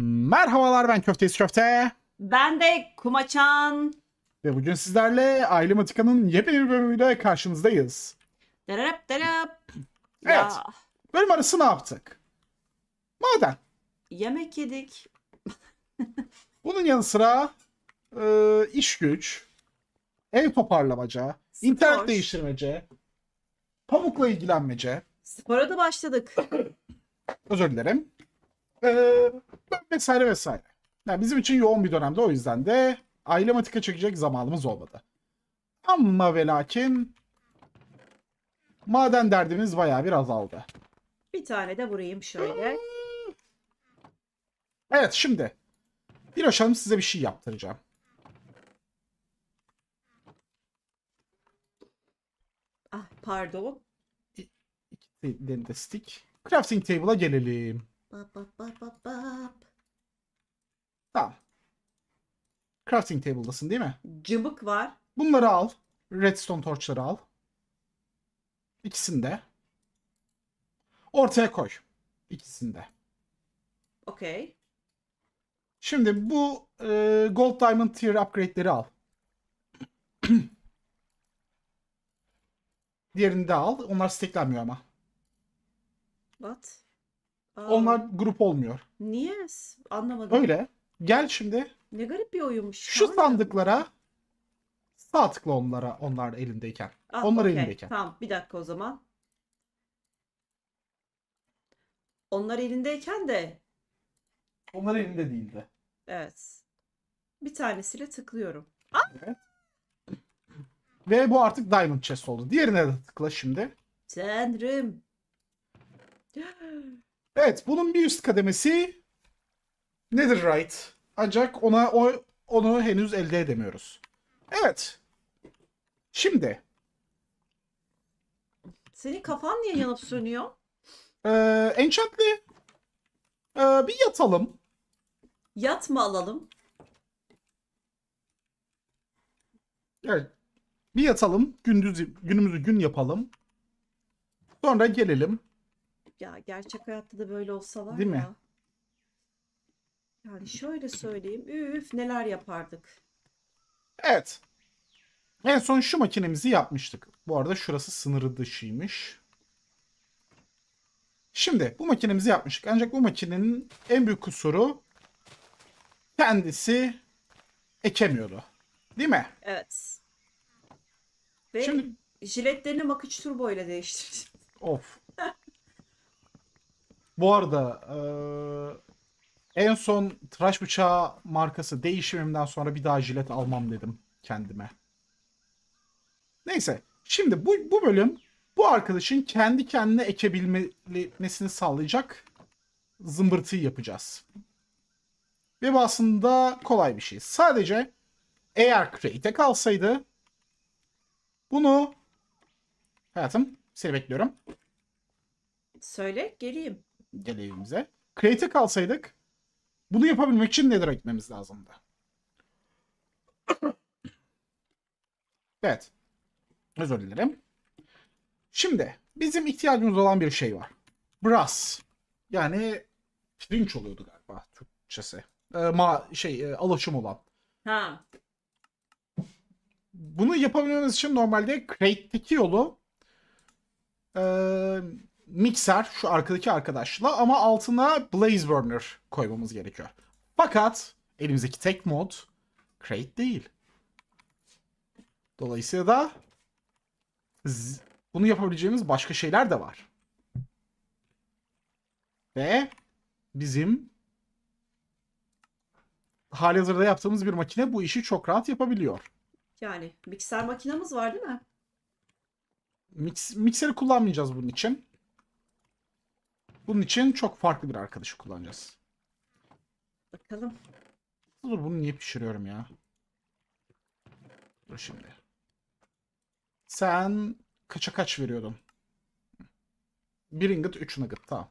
Merhabalar ben Köfteyiz Köfte. Ben de Kumaçan. Ve bugün sizlerle Aile Matika'nın yepyeni bir bölümüyle karşınızdayız. Derep derep. Evet. Ya, Bölüm arası ne yaptık? Maden. yemek yedik. Bunun yanı sıra e, iş güç, ev toparlamaca, Spor. internet değiştirmece, pamukla ilgilenmece, Spora da başladık. özür dilerim. E, vesaire vesaire. Yani bizim için yoğun bir dönemde o yüzden de Aile Matika çekecek zamanımız olmadı. Ama ve lakin maden derdimiz bayağı bir azaldı. Bir tane de vurayım şöyle. Evet şimdi. Bir Hanım size bir şey yaptıracağım. Ah pardon. İki elinde stick. Crafting table'a gelelim. Bap bap bap bap bap. Tamam. Crafting table'dasın değil mi? Cıbık var. Bunları al. Redstone torçları al. İkisini de. Ortaya koy. İkisini de. Okey. Şimdi bu e, Gold Diamond Tier upgrade'leri al. Diğerini de al. Onlar stacklenmiyor ama. What? Aa, Onlar grup olmuyor. Niye? Anlamadım. Öyle. Gel şimdi Ne garip bir oyunmuş. şu Tamam. sandıklara sağ tıkla onlara onlar elindeyken. Ah, onlar okey. elindeyken. Tamam bir dakika o zaman. Onlar elindeyken de Onlar elinde değildi. evet. Bir tanesiyle tıklıyorum. Evet. Ve bu artık Diamond Chest oldu. Diğerine de tıkla şimdi. Tanrım. Evet bunun bir üst kademesi Netherite. Ancak ona o, onu henüz elde edemiyoruz. Evet. Şimdi Senin kafan niye yanıp sönüyor? e, Enchant'li e, bir yatalım. Yat mı alalım? Evet. Bir yatalım. Gündüz günümüzü gün yapalım. Sonra gelelim. Ya gerçek hayatta da böyle olsa var Değil ya. mi? Yani şöyle söyleyeyim. Üf neler yapardık. Evet. En son şu makinemizi yapmıştık. Bu arada şurası sınırı dışıymış. Şimdi bu makinemizi yapmıştık. Ancak bu makinenin en büyük kusuru kendisi ekemiyordu. Değil mi? Evet. Ve Şimdi jiletlerini Makıç Turbo ile değiştirdim. of. Bu arada eee, en son tıraş bıçağı markası değişimimden sonra bir daha jilet almam dedim kendime. Neyse. Şimdi bu, bu bölüm bu arkadaşın kendi kendine ekebilmesini sağlayacak zımbırtıyı yapacağız. Ve bu aslında kolay bir şey. Sadece eğer Crate'e kalsaydı bunu hayatım seni bekliyorum. Söyle geleyim. Gel evimize. Crate'e kalsaydık bunu yapabilmek için Nether'a gitmemiz lazımdı. evet. Özür dilerim. Şimdi bizim ihtiyacımız olan bir şey var. Brass. Yani pirinç oluyordu galiba Türkçesi. Ee, ma şey e, alaşım olan. Ha. Bunu yapabilmemiz için normalde Crate'deki yolu e, mikser şu arkadaki arkadaşla ama altına Blaze Burner koymamız gerekiyor. Fakat elimizdeki tek mod Crate değil. Dolayısıyla da bunu yapabileceğimiz başka şeyler de var. Ve bizim halihazırda yaptığımız bir makine bu işi çok rahat yapabiliyor. Yani mikser makinamız var değil mi? Mix, mikseri kullanmayacağız bunun için. Bunun için çok farklı bir arkadaşı kullanacağız. Bakalım. Dur bunu niye pişiriyorum ya? Dur şimdi. Sen kaça kaç veriyordun? Bir ingot, üç nugget. Tamam.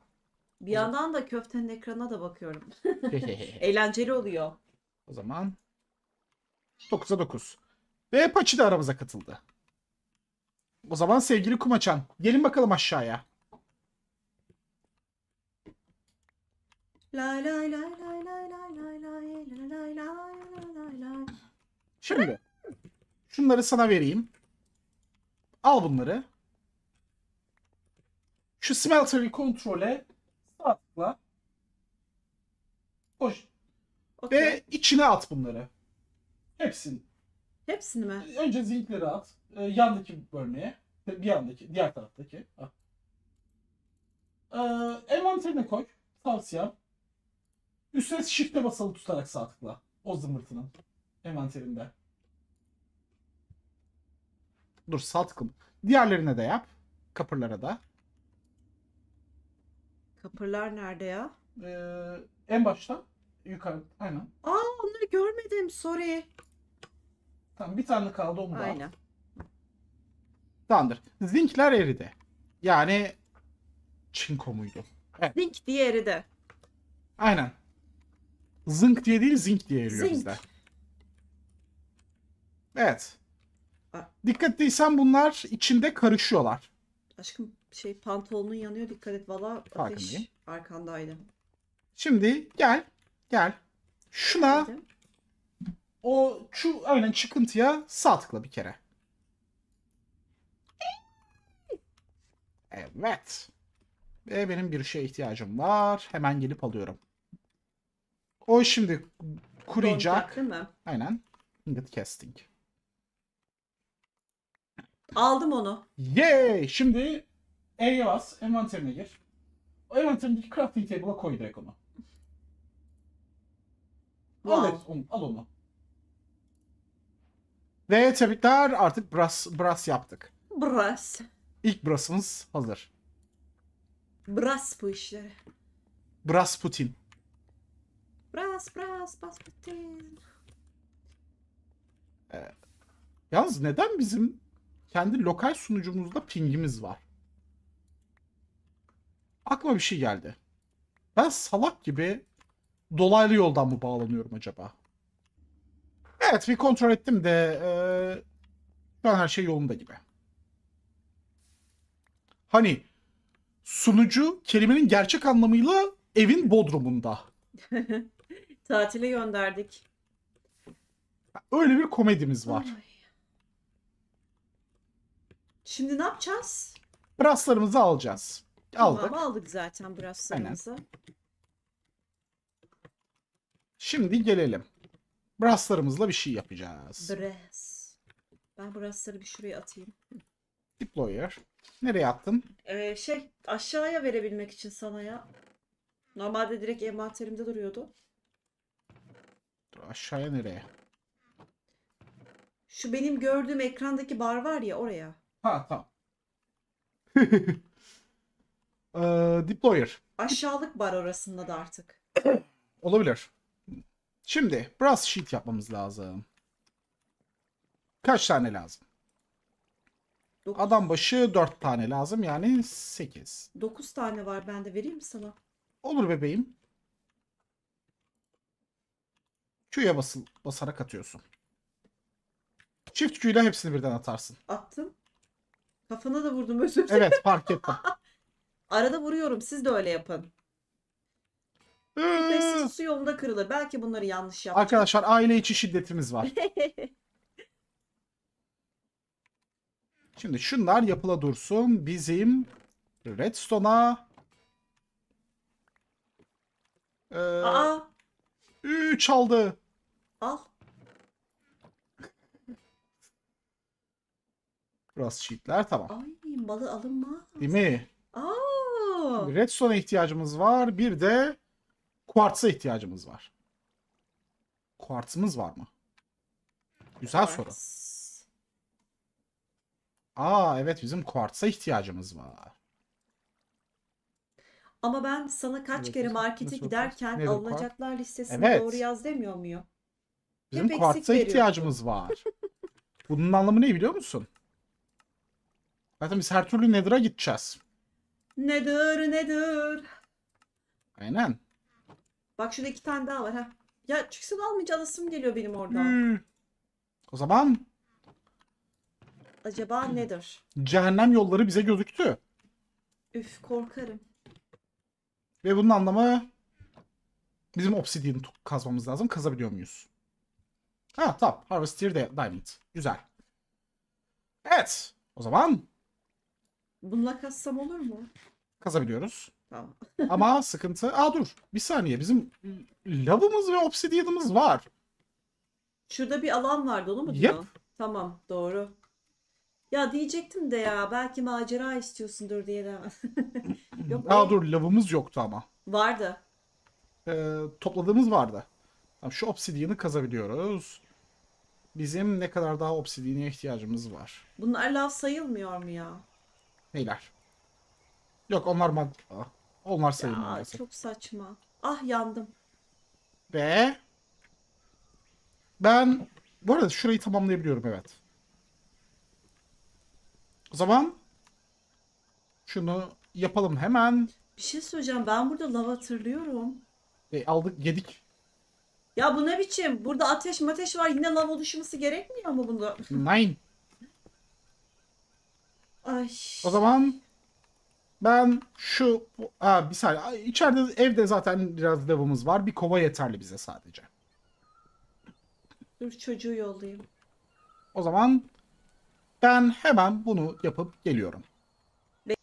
Bir yandan da köftenin ekranına da bakıyorum. Eğlenceli oluyor. o zaman 9'a 9. Ve Paçi de aramıza katıldı. O zaman sevgili Kumaçan gelin bakalım aşağıya. Lay lay lay lay lay lay lay lay lay lay lay lay lay. Şimdi şunları sana vereyim. Al bunları. Şu smelter'ı kontrole sağ tıkla. Koş. Okey. Ve içine at bunları. Hepsini. Hepsini mi? Önce zinkleri at. Ee, yandaki bölmeye. Bir yandaki, diğer taraftaki. Al. Ee, envanterine koy. Tavsiyem. Üstüne shift'e basalı tutarak sağ tıkla. O zımbırtının. Envanterinde. Dur sağ tıkla. Diğerlerine de yap. Kapırlara da. Kapırlar nerede ya? Ee, en başta. Yukarı. Aynen. Aa onları görmedim. Sorry. Tamam bir tane kaldı onu da al. Aynen. Tamamdır. Zinkler eridi. Yani çinko muydu? Link diğeri de. Aynen. Zınk diye değil zink diye eriyor Zink. bizde. Evet. Dikkat ettiysen bunlar içinde karışıyorlar. Aşkım şey pantolonun yanıyor. Dikkat et valla ateş arkandaydı. Şimdi gel. Gel. Şuna Dedim. o şu aynen çıkıntıya sağ tıkla bir kere. Evet. Ve benim bir şeye ihtiyacım var. Hemen gelip alıyorum. O şimdi kuruyacak. Değil mi? Aynen. Ingot casting. Aldım onu. Yay! Şimdi E'ye bas. Envanterine gir. O envanterindeki crafting table'a koy direkt onu. Al, Wow. et onu, al onu. Ve tebrikler artık brass, brass yaptık. Brass. İlk brass'ımız hazır. Brass bu işleri. Brass Putin. Brass, brass, bas bitin. Yalnız neden bizim kendi lokal sunucumuzda pingimiz var? Aklıma bir şey geldi. Ben salak gibi dolaylı yoldan mı bağlanıyorum acaba? Evet bir kontrol ettim de şu an her şey yolunda gibi. Hani sunucu kelimenin gerçek anlamıyla evin bodrumunda. Tatile gönderdik. Öyle bir komedimiz var. Ay. Şimdi ne yapacağız? Brasslarımızı alacağız. Aldık. Tamam aldık zaten brasslarımızı. Şimdi gelelim. Brasslarımızla bir şey yapacağız. Brass. Ben brassları bir şuraya atayım. Deployer. Nereye attın? Ee, şey aşağıya verebilmek için sana ya. Normalde direkt envanterimde duruyordu. Aşağıya nereye? Şu benim gördüğüm ekrandaki bar var ya oraya. Ha tamam. Ee, deployer. Aşağılık bar orasında da artık. Olabilir. Şimdi brass sheet yapmamız lazım. Kaç tane lazım? Dokuz, Adam başı 4 tane lazım yani 8. dokuz tane var bende vereyim mi sana? Olur bebeğim. Q'ya basıl, basarak atıyorsun. Çift Q'yla hepsini birden atarsın. Attım. Kafana da vurdum özür dilerim. Evet fark ettim. Arada vuruyorum siz de öyle yapın. Refleksiz su yolunda kırılır. Belki bunları yanlış yaptım. Arkadaşlar aile içi şiddetimiz var. Şimdi şunlar yapıla dursun. Bizim Redstone'a ee, Aa 3 aldı. Al. Brass sheetler tamam. Ay malı alınmaz. Değil mi? Aa. Redstone'a ihtiyacımız var. Bir de kuartza ihtiyacımız var. Kuartsımız var mı? Güzel soru. Quartz. Aa evet bizim kuartza ihtiyacımız var. Ama ben sana kaç Evet, kere markete giderken alınacaklar listesine Evet. doğru yaz demiyor muyum? Bizim Hep kuartza ihtiyacımız var. Bunun anlamı ne biliyor musun? Zaten biz her türlü Nether'a gideceğiz. Nedir nedir? Aynen. Bak şurada iki tane daha var ha. Ya çıksın almayınca alasım geliyor benim orada. Hmm. O zaman Acaba nedir? cehennem yolları bize gözüktü. Üf korkarım. Ve bunun anlamı Bizim obsidian kazmamız lazım. Kazabiliyor muyuz? Ha tamam. Harvester de Diamond. Güzel. Evet. O zaman Bununla kassam olur mu? kazabiliyoruz. Tamam. Ama sıkıntı... Aa dur. Bir saniye. Bizim lavımız ve obsidianımız var. Şurada bir alan vardı onu mu Yep. Tamam doğru. Ya diyecektim de ya belki macera istiyorsundur diye de. Yok Aa dur. Lavımız yoktu ama. Vardı. Ee, topladığımız vardı. Tamam, şu obsidian'ı kazabiliyoruz. Bizim ne kadar daha obsidian'e ihtiyacımız var. Bunlar lav sayılmıyor mu ya? Neyler? Yok onlar mad... Onlar sayılmıyor. Ya maalesef. çok saçma. Ah yandım. Ve ben bu arada şurayı tamamlayabiliyorum evet. O zaman şunu yapalım hemen. Bir şey söyleyeceğim. Ben burada lav hatırlıyorum. E, aldık yedik. Ya bu ne biçim? Burada ateş mateş var. Yine lav oluşması gerekmiyor mu bunda? Nine. Ay. O zaman ben şu Aa, bir saniye. İçeride evde zaten biraz lavımız var. Bir kova yeterli bize sadece. Dur çocuğu yollayayım. O zaman ben hemen bunu yapıp geliyorum. Ve-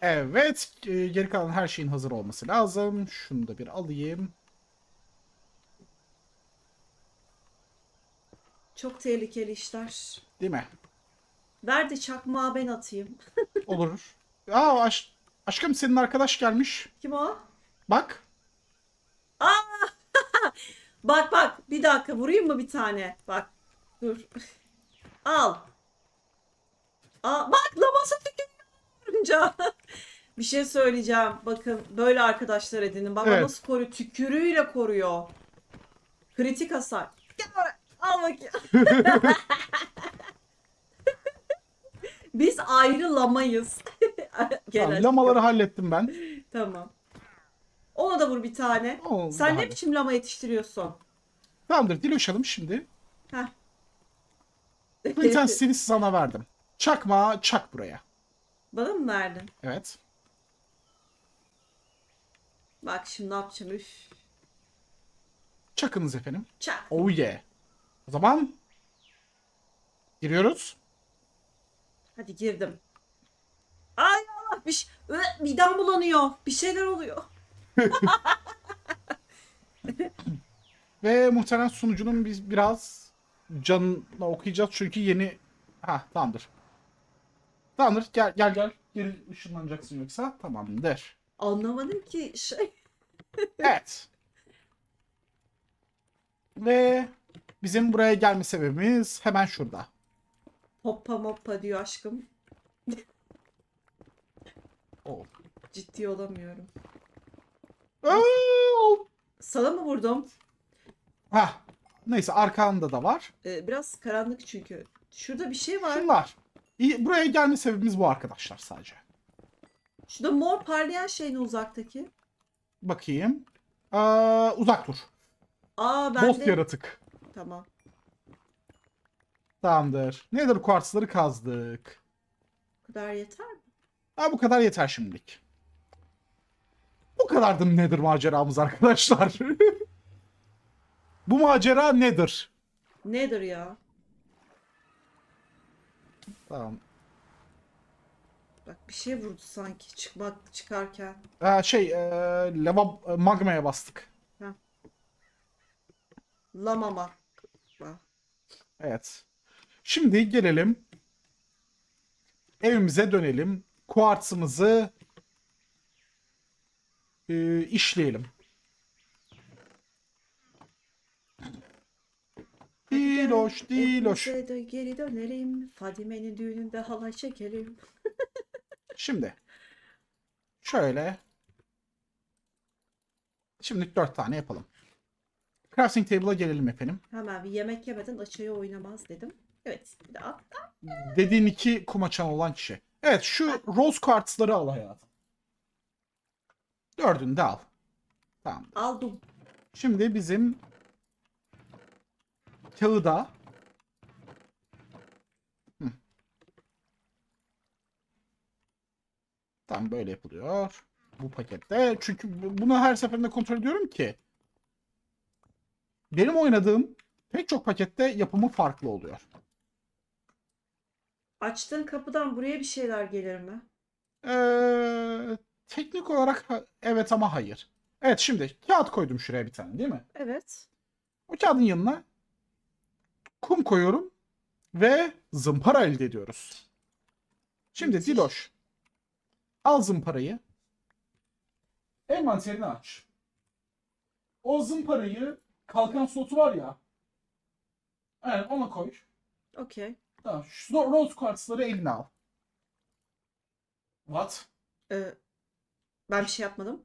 Evet, e, geri kalan her şeyin hazır olması lazım. Şunu da bir alayım. Çok tehlikeli işler. Değil mi? Ver de çakmağı ben atayım. Olur. Aa aş- aşkım senin arkadaş gelmiş. Kim o? Bak. Bak bak bir dakika vurayım mı bir tane? Bak dur. Al. Aa, bak laması tükürünce. bir şey söyleyeceğim. Bakın böyle arkadaşlar edinin. Bak Evet. nasıl koruyor? Tükürüğüyle koruyor. Kritik hasar. Gel buraya. Al bakayım. Biz ayrı lamayız. Gel Tamam, lamaları hallettim ben. Tamam. Ona da vur bir tane. O Sen ne biçim lama yetiştiriyorsun? Tamamdır diloşalım şimdi. Heh. Intensity sana verdim. Çakma çak buraya. Bana mı verdin? Evet. Bak şimdi ne yapacağım üf. Çakınız efendim. Çak. Oh yeah. O zaman giriyoruz. Hadi girdim. Ay Allah bir şey. Midem bulanıyor. Bir şeyler oluyor. Ve muhtemelen sunucunun biz biraz canına okuyacağız çünkü yeni... Ha tamamdır. Tamamdır gel gel gel. Geri ışınlanacaksın yoksa tamamdır. Anlamadım ki şey. Evet. Ve bizim buraya gelme sebebimiz hemen şurada. Hoppa moppa diyor aşkım. Oh. Ciddi olamıyorum. Aa, Sana mı vurdum? Ha. Neyse arkanda da var. Ee, biraz karanlık çünkü. Şurada bir şey var. Şunlar. Buraya gelme sebebimiz bu arkadaşlar sadece. Şurada mor parlayan şey ne uzaktaki? Bakayım. Aa, uzak dur. Aa ben Boss de... yaratık. Tamam. Tamamdır. Nedir kuartsları kazdık. Bu kadar yeter mi? Ha bu kadar yeter şimdilik. Bu kadardı nedir maceramız arkadaşlar. bu macera nedir? Nedir ya? Tamam. Bak bir şey vurdu sanki çıkmak çıkarken. Ee, şey, ee, lava e, magmaya bastık. Lamama. Evet. Şimdi gelelim. Evimize dönelim. Kuartsımızı ee, işleyelim. Diloş, diloş. Evimize de geri dönelim. Fadime'nin düğününde halay çekelim. Şimdi şöyle Şimdi dört tane yapalım. Crafting table'a gelelim efendim. Hemen bir yemek yemeden açayı oynamaz dedim. Evet bir daha. Dediğin iki kumaçan olan kişi. Evet şu rose quartzları al hayatım. Dördünü de al. Tamam. Aldım. Şimdi bizim kağıda Hı. Tam böyle yapılıyor. Bu pakette. Çünkü bu- bunu her seferinde kontrol ediyorum ki benim oynadığım pek çok pakette yapımı farklı oluyor. Açtığın kapıdan buraya bir şeyler gelir mi? Ee, teknik olarak evet ama hayır. Evet şimdi kağıt koydum şuraya bir tane değil mi? Evet. O kağıdın yanına kum koyuyorum ve zımpara elde ediyoruz. Şimdi Müthiş. Diloş al zımparayı. Envanterini aç. O zımparayı kalkan slotu var ya. Evet ona koy. Okey. Tamam. Şu rose quartzları eline al. What? Ee, ben bir şey yapmadım.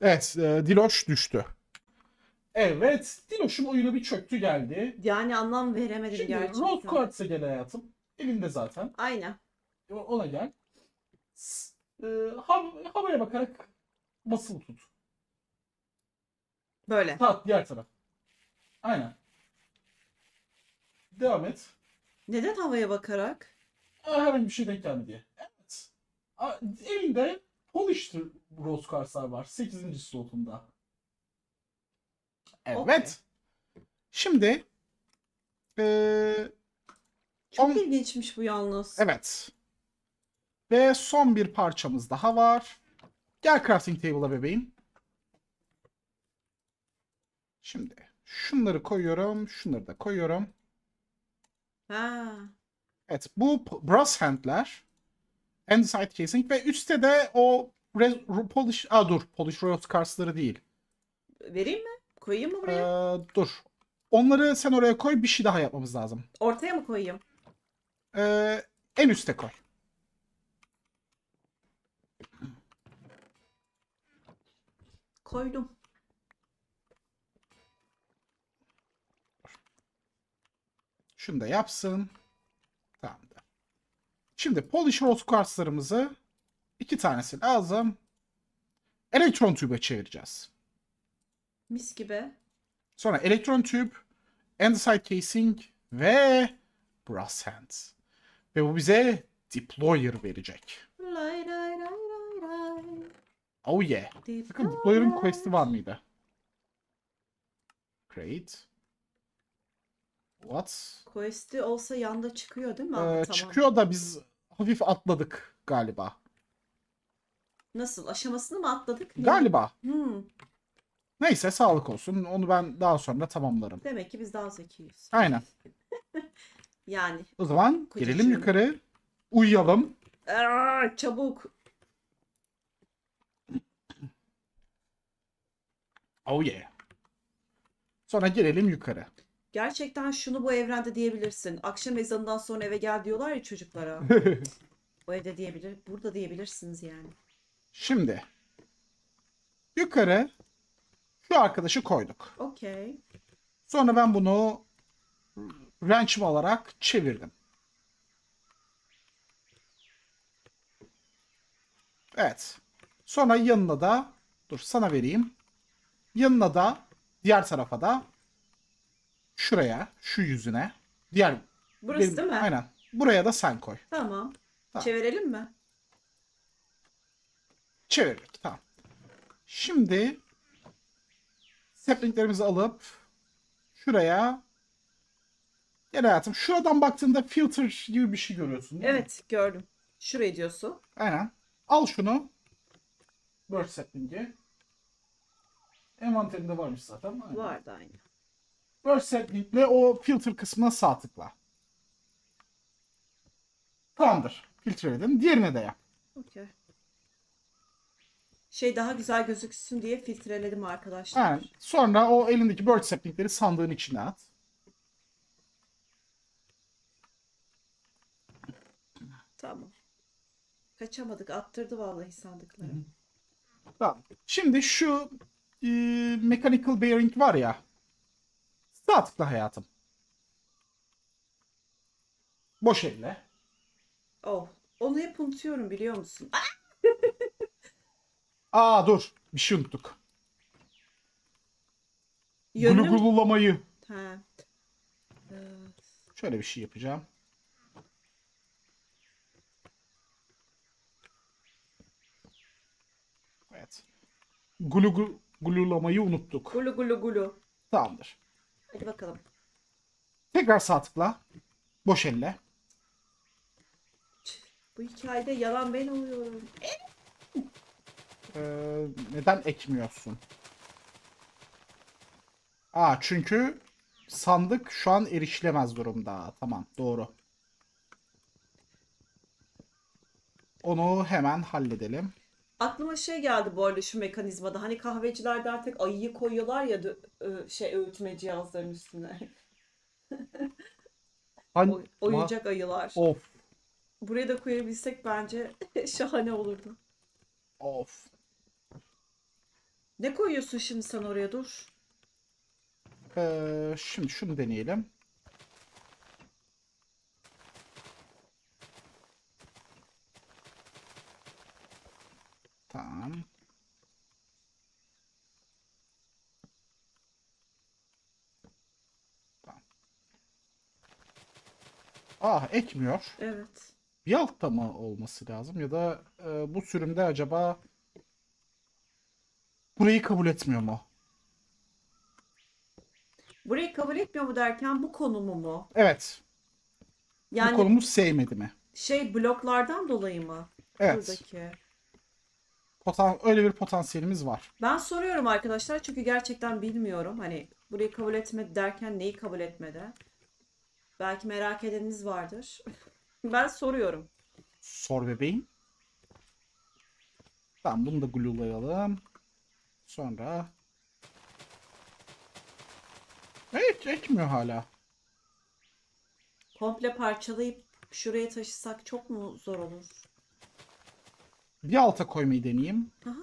Evet, e, Diloş düştü. Evet, Diloş'un oyunu bir çöktü geldi. Yani anlam veremedim Şimdi gerçekten. Rose Quartz'a gel hayatım. Elinde zaten. Aynen. Ona gel. S- e, hav- havaya bakarak basılı tut. Böyle. Tat diğer taraf. Aynen. Devam et. Neden havaya bakarak? Aa, Herhangi bir şey denk geldi diye. Evet. Aa, Elinde Polished Rose Quartz'lar var. 8. slotunda. Evet. Okey. Şimdi e, Çok On- ilginçmiş bu yalnız. Evet. Ve son bir parçamız daha var. Gel crafting table'a bebeğim. Şimdi şunları koyuyorum. Şunları da koyuyorum. Ha. Evet bu brass handler. Andesite casing ve üstte de o re- polish... Aa dur. Polish rose carsları değil. Vereyim mi? Koyayım mı Ee, buraya? dur. Onları sen oraya koy. Bir şey daha yapmamız lazım. Ortaya mı koyayım? Ee, en üste koy. Koydum. Şunu da yapsın. Tamamdır. Şimdi Polish Rose Quartz'larımızı iki tanesi lazım. Elektron tübe çevireceğiz. Mis gibi. Sonra elektron tüp, andesite casing ve brass hands. Ve bu bize deployer verecek. Lay lay lay lay lay. Oh yeah. Bakın deployer'ın quest'i var mıydı? Create. What? Quest'i olsa yanda çıkıyor değil mi? Ee, Ama tamam. Çıkıyor da biz hafif atladık galiba. Nasıl? Aşamasını mı atladık? Ne? Galiba. Hmm. Neyse sağlık olsun. Onu ben daha sonra tamamlarım. Demek ki biz daha zekiyiz. Aynen. Yani. O zaman Kocacığım. gelelim yukarı. Uyuyalım. Aa, çabuk. Oh yeah. Sonra gelelim yukarı. Gerçekten şunu bu evrende diyebilirsin. Akşam ezanından sonra eve gel diyorlar ya çocuklara. Bu evde diyebilir, burada diyebilirsiniz yani. Şimdi yukarı şu arkadaşı koyduk. Okey. Sonra ben bunu wrench'im alarak çevirdim. Evet. Sonra yanına da dur sana vereyim. Yanına da diğer tarafa da şuraya, şu yüzüne. Diğer Burası benim- değil mi? Aynen. Buraya da sen koy. Tamam. Tamam. Çevirelim mi? Çevirdik. Tamam. Şimdi saplinglerimizi alıp şuraya Gel hayatım. Şuradan baktığında filter gibi bir şey görüyorsun değil mi? Evet gördüm. Şurayı diyorsun. Aynen. Al şunu. Bird sapling'i. Envanterinde varmış zaten. Aynen. Vardı aynı. Bird sapling'le o filter kısmına sağ tıkla. Tamamdır. Filtreledim. Diğerine de yap. Okey. Şey daha güzel gözüksün diye filtreledim arkadaşlar. Aynen. Sonra o elindeki bird sapling'leri sandığın içine at. Tamam. Kaçamadık. Attırdı vallahi sandıkları. Tamam. Şimdi şu e, mechanical bearing var ya. Sağ tıkla hayatım. Boş elle. Oh. Onu hep unutuyorum biliyor musun? Ah! Aa dur. Bir şey unuttuk. Yönlü mü? Glugululamayı. Ha. Ee, Şöyle bir şey yapacağım. Evet. Gulu gulu Glulamayı unuttuk. Gulu gulu gulu. Tamamdır. Hadi bakalım. Tekrar sağ tıkla. Boş elle. Bu hikayede yalan ben oluyorum. Ee, neden ekmiyorsun? Aa çünkü sandık şu an erişilemez durumda. Tamam doğru. Onu hemen halledelim. Aklıma şey geldi bu arada şu mekanizmada. Hani kahvecilerde artık ayıyı koyuyorlar ya şey öğütme cihazlarının üstüne. Hani, Oy- oyuncak ayılar. Of Buraya da koyabilsek bence şahane olurdu. of. Ne koyuyorsun şimdi sen oraya dur. Ee, şimdi şunu deneyelim. Tamam. Tamam. Ah ekmiyor. Evet. Bir altta mı olması lazım ya da e, bu sürümde acaba burayı kabul etmiyor mu? Burayı kabul etmiyor mu derken bu konumu mu? Evet. Yani Bu konumu sevmedi mi? şey bloklardan dolayı mı? Evet. Buradaki. Potan öyle bir potansiyelimiz var. Ben soruyorum arkadaşlar çünkü gerçekten bilmiyorum. Hani burayı kabul etmedi derken neyi kabul etmedi? Belki merak edeniniz vardır. ben soruyorum. Sor bebeğim. Tamam bunu da glulayalım. Sonra Evet ekmiyor hala. Komple parçalayıp şuraya taşısak çok mu zor olur? Bir alta koymayı deneyeyim. Aha.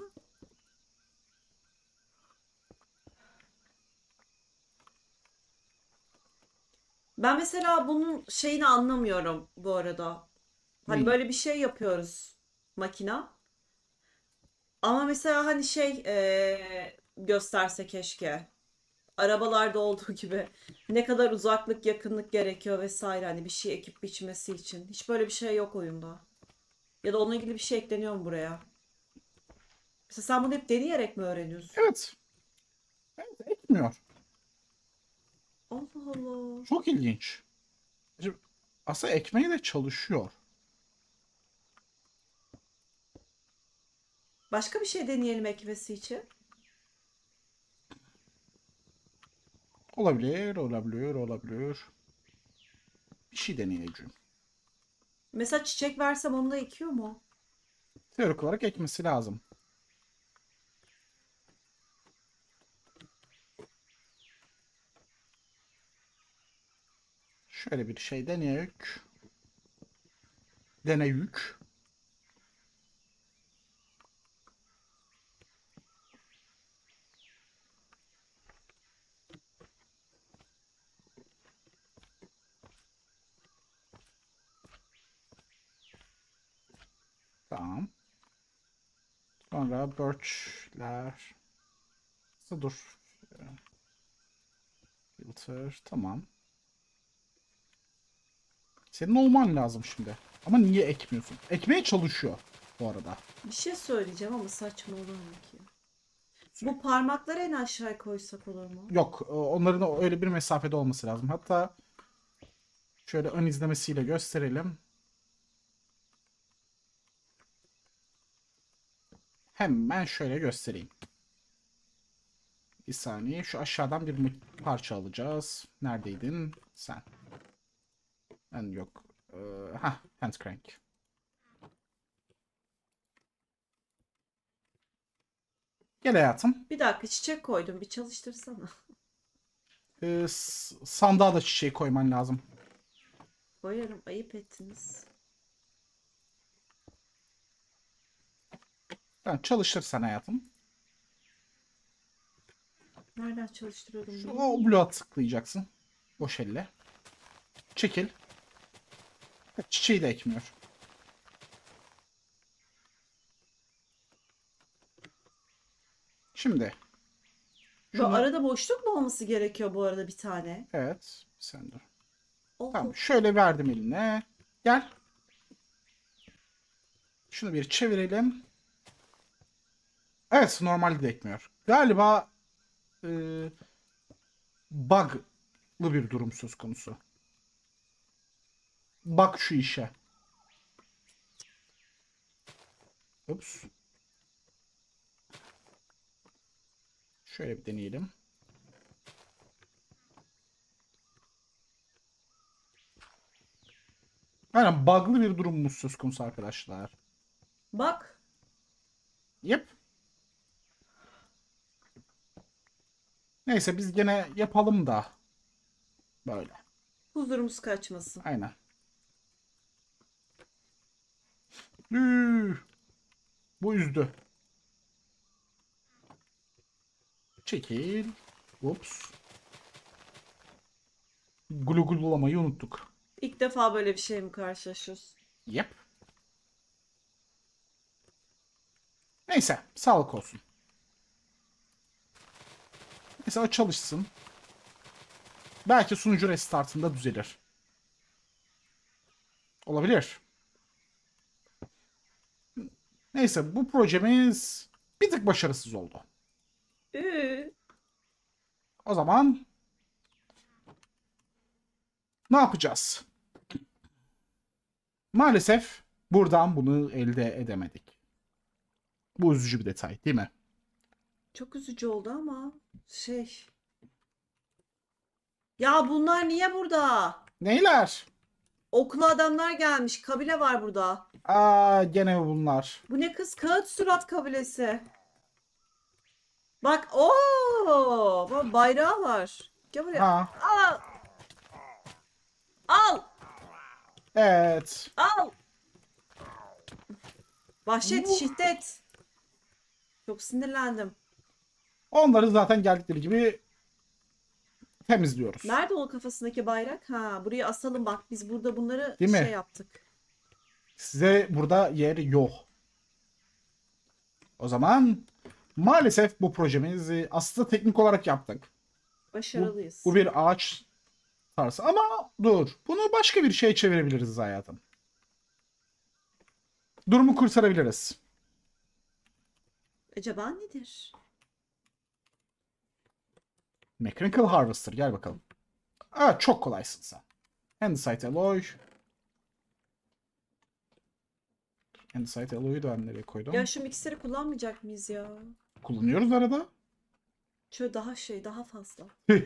Ben mesela bunun şeyini anlamıyorum bu arada. Hani Neyi? böyle bir şey yapıyoruz makina. Ama mesela hani şey eee, gösterse keşke. Arabalarda olduğu gibi ne kadar uzaklık, yakınlık gerekiyor vesaire hani bir şey ekip biçmesi için. Hiç böyle bir şey yok oyunda. Ya da onunla ilgili bir şey ekleniyor mu buraya? Mesela sen bunu hep deneyerek mi öğreniyorsun? Evet. Evet ekmiyor. Allah Allah. Çok ilginç. Şimdi Aslında ekmeği de çalışıyor. Başka bir şey deneyelim ekmesi için. Olabilir, olabilir, olabilir. Bir şey deneyeceğim. Mesela çiçek versem onu da ekiyor mu? Teorik olarak ekmesi lazım. Şöyle bir şey deneyük. Deneyük. Tamam. Sonra birchler. Dur. Filter. Tamam. Senin olman lazım şimdi. Ama niye ekmiyorsun? Ekmeye çalışıyor bu arada. Bir şey söyleyeceğim ama saçma olur mu ki? Bu parmakları en aşağıya koysak olur mu? Yok. e, Onların öyle bir mesafede olması lazım. Hatta şöyle ön izlemesiyle gösterelim. Hemen şöyle göstereyim. Bir saniye. Şu aşağıdan bir parça alacağız. Neredeydin? Sen. Ben yok. Ee, hah, hand crank. Gel hayatım. Bir dakika çiçek koydum bir çalıştırsana. Ee, sandığa da çiçeği koyman lazım. Koyarım ayıp ettiniz. Ben çalıştırsan hayatım. Nereden çalıştırıyordum Şu bunu? o bloğa tıklayacaksın. Boş elle. Çekil. Çiçeği de ekmiyor. Şimdi. Bu Şunu- arada boşluk mu olması gerekiyor bu arada bir tane? Evet. Sen dur. Oh, Tamam. Şöyle verdim eline. Gel. Şunu bir çevirelim. Evet. Normalde de ekmiyor. Galiba e, bug'lı bir durum söz konusu. Bak şu işe. Ups. Şöyle bir deneyelim. Aynen bug'lı bir durumumuz söz konusu arkadaşlar. Bak. Yep. Neyse biz gene yapalım da. Böyle. Huzurumuz kaçmasın. Aynen. Üü. Bu üzdü. Çekil. Ups. Gulu gululamayı unuttuk. İlk defa böyle bir şey mi karşılaşıyoruz? Yep. Neyse, sağlık olsun. O çalışsın. Belki sunucu restartında düzelir. Olabilir. Neyse bu projemiz bir tık başarısız oldu. Ee, O zaman ne yapacağız? Maalesef buradan bunu elde edemedik. Bu üzücü bir detay değil mi? çok üzücü oldu ama şey. Ya bunlar niye burada? Neyler? Okula adamlar gelmiş. Kabile var burada. Aa gene bunlar? Bu ne kız? Kağıt surat kabilesi. Bak bak bayrağı var. Gel buraya. Ha, Al. Al. evet. Al. Vahşet, şiddet. Çok sinirlendim. Onları zaten geldikleri gibi temizliyoruz. Nerede o kafasındaki bayrak? Ha, buraya asalım bak. Biz burada bunları Değil mi? şey yaptık. Size burada yer yok. O zaman maalesef bu projemizi aslında teknik olarak yaptık. Başarılıyız. Bu bir ağaç tarzı. Ama dur. Bunu başka bir şeye çevirebiliriz hayatım. Durumu kurtarabiliriz. Acaba nedir? Mechanical Harvester. Gel bakalım. Aa, çok kolaysın sen. Andesite Alloy. Andesite Alloy'u da ben nereye koydum? Ya şu mikseri kullanmayacak mıyız ya? Kullanıyoruz arada. Şöyle daha şey, daha fazla.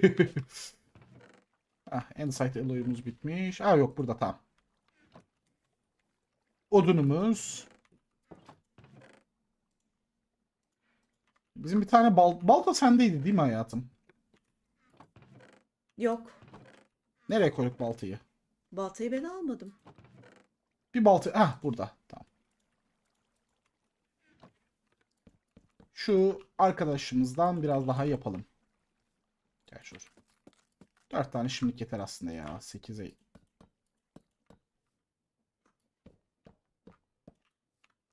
ah, Andesite Alloy'umuz bitmiş. Aa yok burada tamam. Odunumuz. Bizim bir tane bal balta sendeydi değil mi hayatım? Yok. Nereye koyduk baltayı? Baltayı ben almadım. Bir balta... Ah burada. Tamam. Şu arkadaşımızdan biraz daha yapalım. Gel şuraya. Dört tane şimdilik yeter aslında ya. Sekize...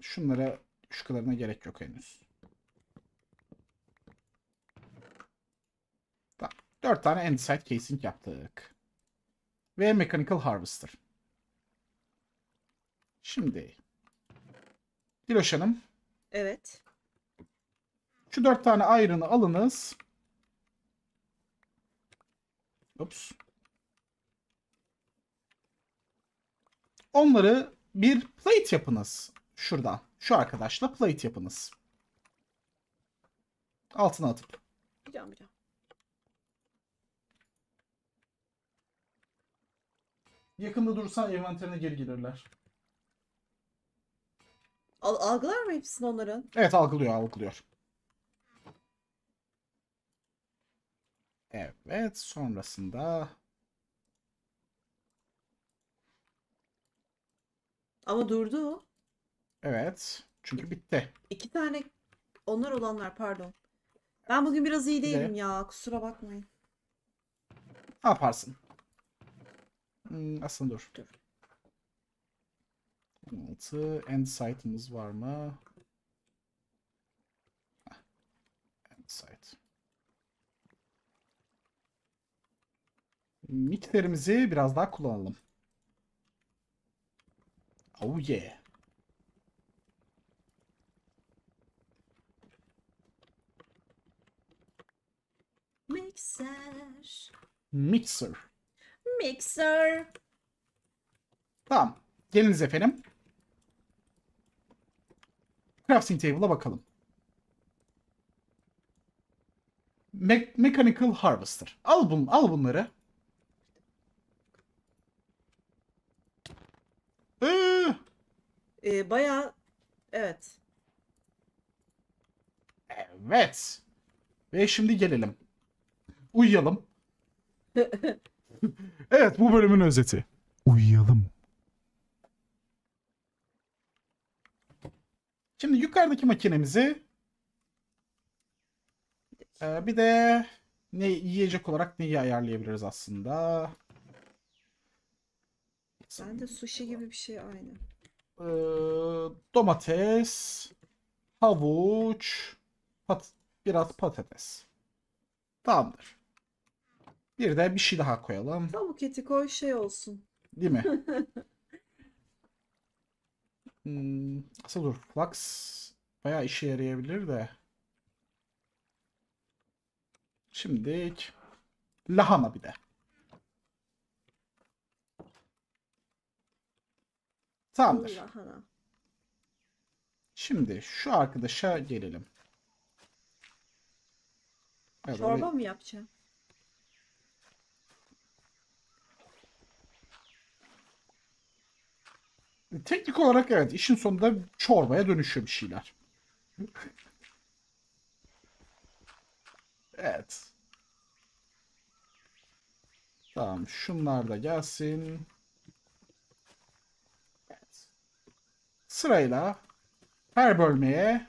Şunlara şu kadarına gerek yok henüz. Tamam. Dört tane Andesite casing yaptık. Ve Mechanical Harvester. Şimdi. Diloş Hanım. Evet. Şu dört tane ayrını alınız. Ups. Onları bir plate yapınız. Şuradan. Şu arkadaşla plate yapınız. Altına atıp. Biliyorum biliyorum. Yakında durursan envanterine geri gelirler. Al, algılar mı hepsini onların? Evet algılıyor algılıyor. Evet sonrasında Ama durdu. evet çünkü bitti. İki tane onlar olanlar pardon. Ben bugün biraz iyi değilim ya. Kusura bakmayın. Ne yaparsın? Hmm, aslında dur. Dur. 16 end site'ımız var mı? Heh. End site. Mikserimizi biraz daha kullanalım. Oh yeah. Mikser. Mixer. Mixer. Tamam. Geliniz efendim. Crafting table'a bakalım. Me- Mechanical Harvester. Al, bun al bunları. Ee, Ee, bayağı evet. evet. Ve şimdi gelelim. Uyuyalım. evet bu bölümün özeti. Uyuyalım. Şimdi yukarıdaki makinemizi e, bir de ne yiyecek olarak neyi ayarlayabiliriz aslında? Ben de sushi gibi bir şey aynı. Ee, domates, havuç, pat biraz patates. Tamamdır. Bir de bir şey daha koyalım. Tavuk eti koy şey olsun. Değil mi? hmm, aslında dur. Flux bayağı işe yarayabilir de. Şimdi lahana bir de. Tamamdır. Lahana. Şimdi şu arkadaşa gelelim. Evet, Çorba mı yapacağım? Teknik olarak evet işin sonunda çorbaya dönüşüyor bir şeyler. evet. Tamam şunlar da gelsin. Evet. Sırayla her bölmeye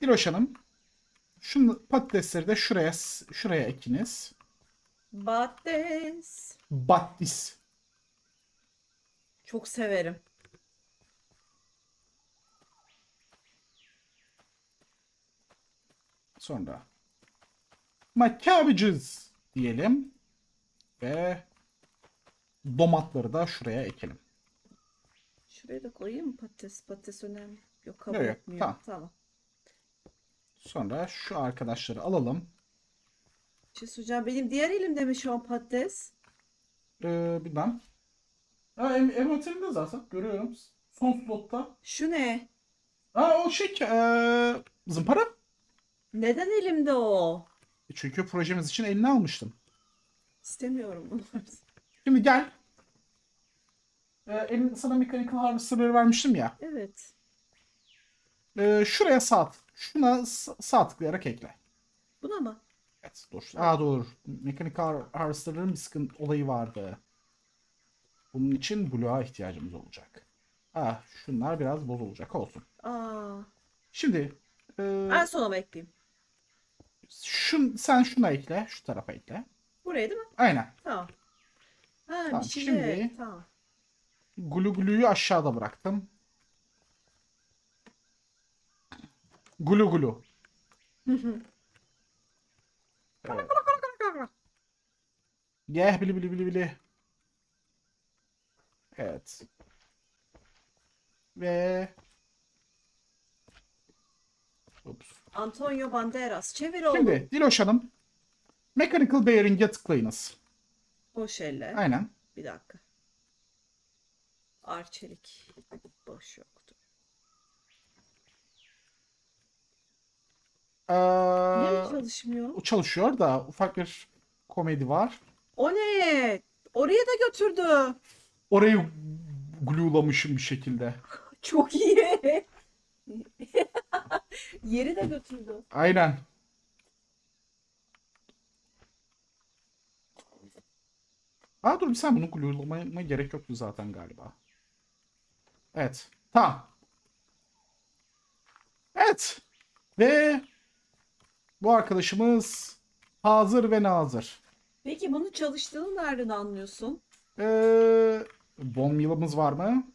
Diloş Hanım şu patatesleri de şuraya şuraya ekiniz. Patates. Battis. Çok severim. Sonra my cabbages diyelim ve domatları da şuraya ekelim. Şuraya da koyayım mı patates? Patates önemli. Yok kabul Yok, etmiyor. tamam. Tamam. Sonra şu arkadaşları alalım. Bir şey. Benim diğer elimde mi şu an patates? Ee, bilmem. Ha, em envanterimde zaten görüyorum. Son slotta. Şu ne? Ha o şey ee, zımpara. Neden elimde o? Çünkü projemiz için eline almıştım. İstemiyorum bunu. Şimdi gel. Ee, elin, sana mechanical harvester'ları vermiştim ya. Evet. Ee, şuraya sağ, şuna sağ tıklayarak ekle. Buna mı? Evet dur. Aa dur. Mechanical harvester'ların bir sıkıntı olayı vardı. Bunun için Blue'a ihtiyacımız olacak. Ah şunlar biraz bozulacak olsun. Aa. Şimdi e, En sona mı ekleyeyim? şun, sen şuna ekle. Şu tarafa ekle. Buraya değil mi? Aynen. Tamam. Ha Tamam, bir şey şimdi- Tamam. Gulu guluyu aşağıda bıraktım. Gulu gulu. Evet. Gel bili bili bili bili. Evet. Ve Ups. Antonio Banderas. Çevir oğlum. Şimdi Diloş Hanım Mechanical Bearing'e tıklayınız. Boş elle. Aynen. Bir dakika. Arçelik. Boş yoktu. Niye Ee, çalışmıyor? o çalışıyor da ufak bir komedi var. O ne? Oraya da götürdü. Orayı gluelamışım bir şekilde. Çok iyi. Yeri de götürdü. Aynen. Aa dur bir sen bunu gluelamaya gerek yoktu zaten galiba. Evet. Tamam. Evet. Ve bu arkadaşımız hazır ve nazır. Peki bunu çalıştığını nereden anlıyorsun? Ee, bomb yılımız var mı?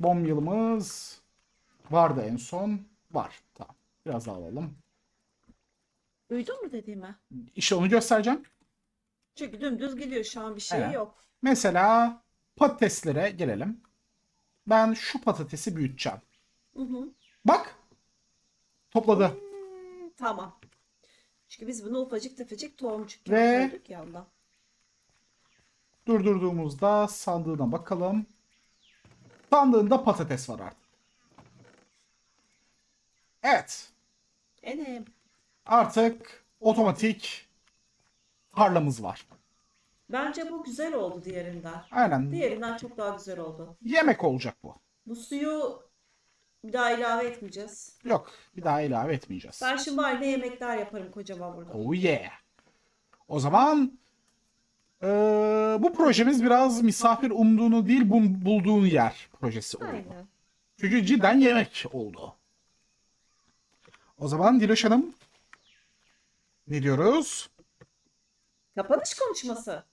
Bomb yılımız vardı en son. Var. Tamam. Biraz daha alalım. Duydun mu dediğimi? İşte onu göstereceğim. Çünkü dümdüz gidiyor şu an bir şey Evet. yok. Mesela patateslere gelelim. Ben şu patatesi büyüteceğim. Hı hı. Bak. Topladı. Tamam. Çünkü biz bunu ufacık tefecik tohumcuk Ve- koyduk yandan. Durdurduğumuzda sandığına bakalım. Sandığında patates var artık. Evet. Enem. Artık otomatik tarlamız var. Bence bu güzel oldu diğerinden. Aynen. Diğerinden çok daha güzel oldu. Yemek olacak bu. Bu suyu bir daha ilave etmeyeceğiz. Yok. Bir daha ilave etmeyeceğiz. Ben şimdi haline yemekler yaparım kocaman burada. Oh yeah. O zaman eee, bu projemiz biraz misafir umduğunu değil bul- bulduğun yer projesi oldu. Aynen. Çünkü cidden yemek oldu. O zaman Diloş Hanım ne diyoruz? Kapanış konuşması.